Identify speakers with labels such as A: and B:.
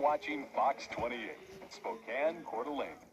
A: Watching Fox 28, Spokane, Coeur d'Alene.